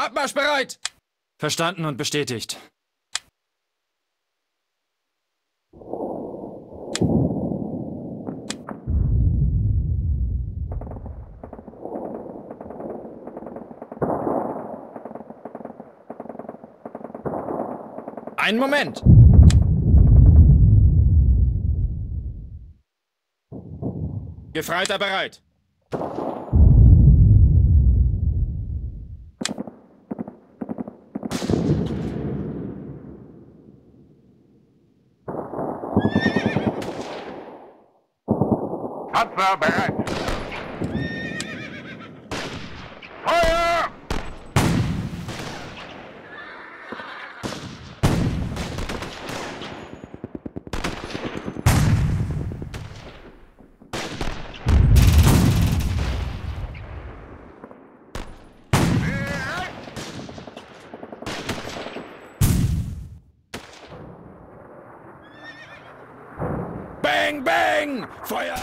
Abmarsch bereit! Verstanden und bestätigt. Einen Moment! Gefreiter bereit! Panzer bereit. Bang! Feuer!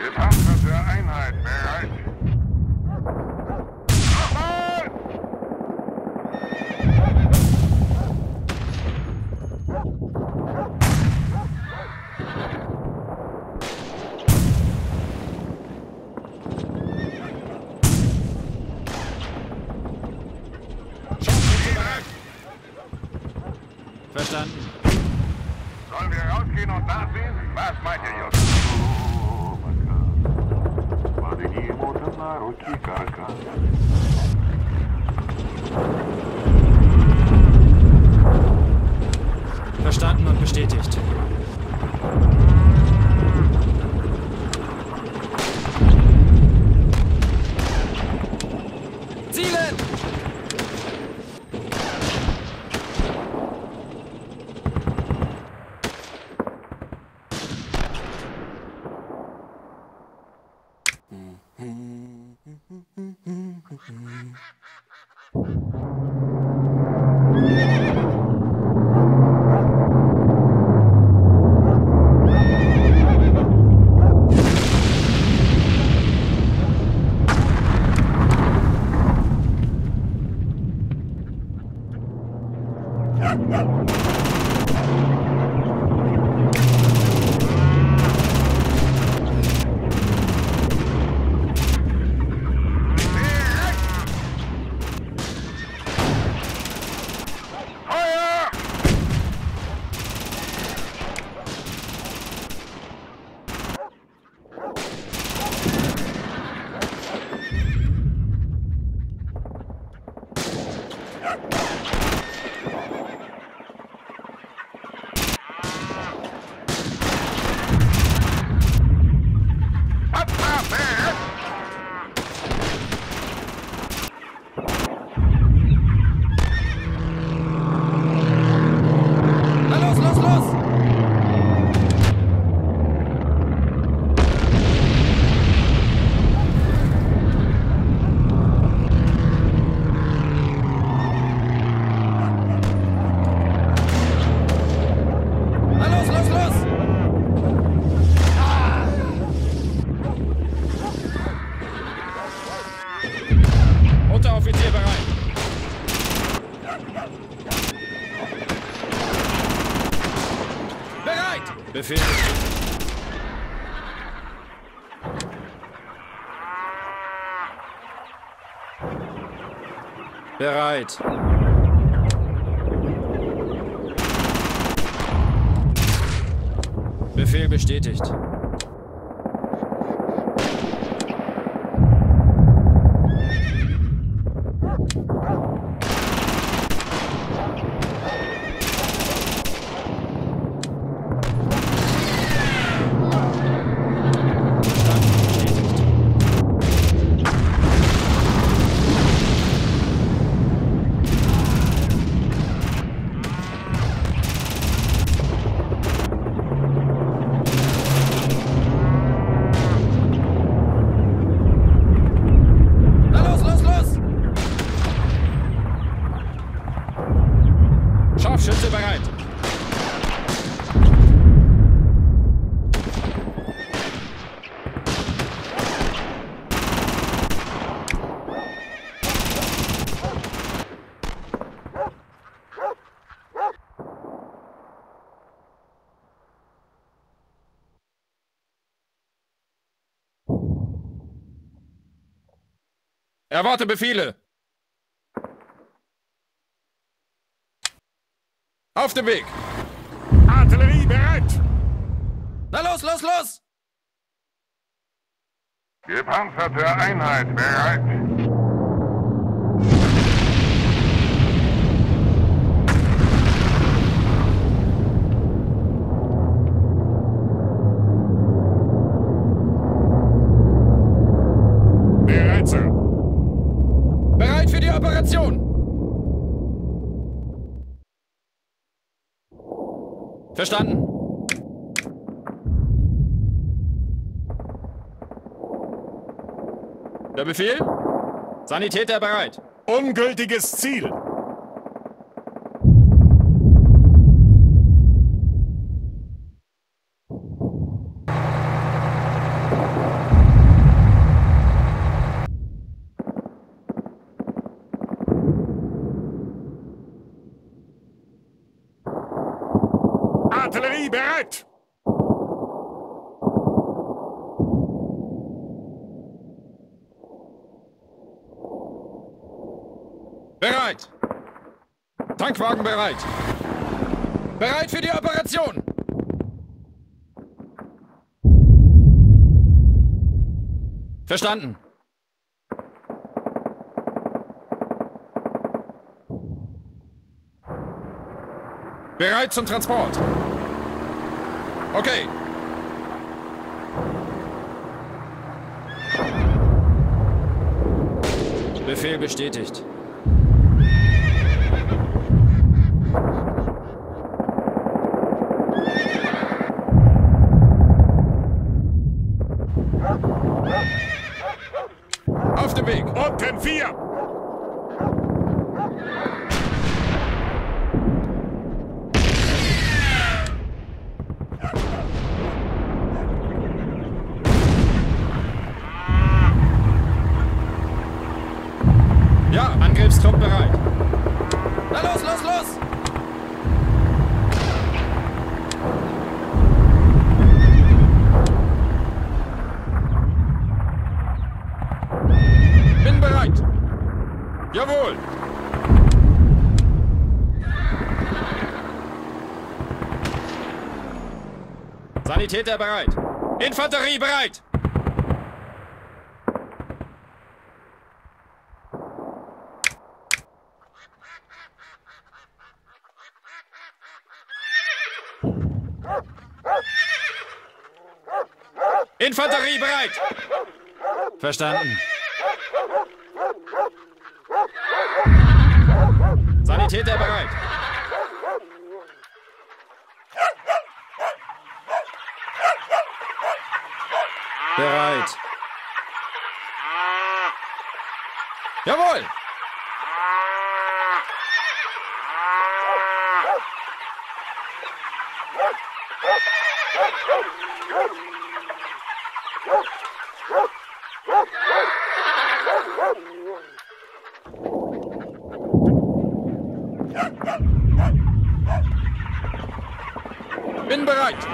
Wir Panzer zur Einheit bereit. Nochmal! Scharfschütze bereit! Verstanden. Rausgehen und nachsehen? Was meint ihr, Jungs? Verstanden und bestätigt. Zielen! Befehl. Bereit. Befehl bestätigt. Verstanden und bestätigt. Erwarte Befehle. Auf dem Weg. Artillerie bereit! Na los, los, los! Gepanzerte Einheit bereit! Verstanden. Der Befehl? Sanitäter bereit. Ungültiges Ziel! Artillerie bereit! Bereit. Tankwagen bereit. Bereit für die Operation. Verstanden. Bereit zum Transport. Okay. Befehl bestätigt. Auf dem Weg. Unten vier! Ja, Angriffstrupp bereit. Na los, los, los! Bin bereit. Jawohl. Sanitäter bereit. Infanterie bereit. Infanterie bereit. Verstanden. Sanitäter bereit. Bereit. Jawohl. Bin bereit.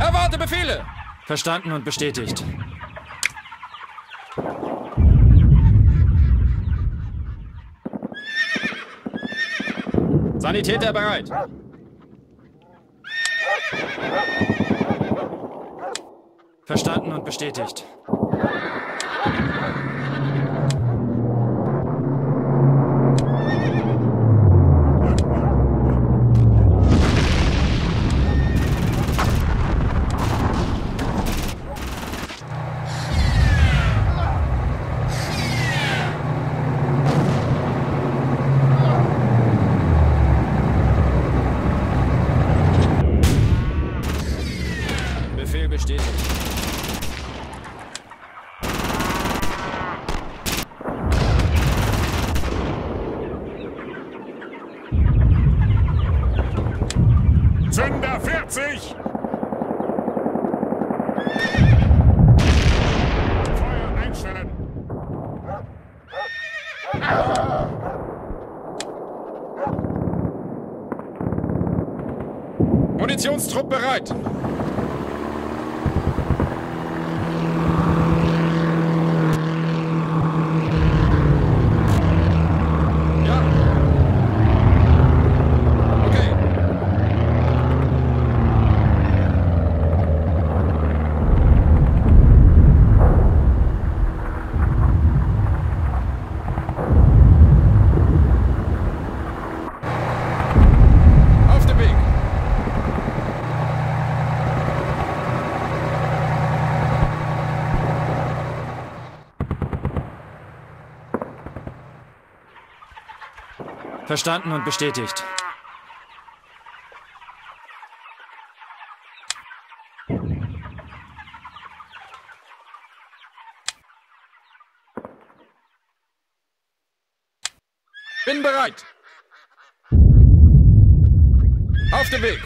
Erwarte Befehle. Verstanden und bestätigt. Sanitäter bereit. Verstanden und bestätigt. Befehl bestätigt. Zünder 40! Feuer einstellen! Munitionstrupp bereit. Ja. Okay. Auf dem Weg. Verstanden und bestätigt. Bin bereit. Auf dem Weg.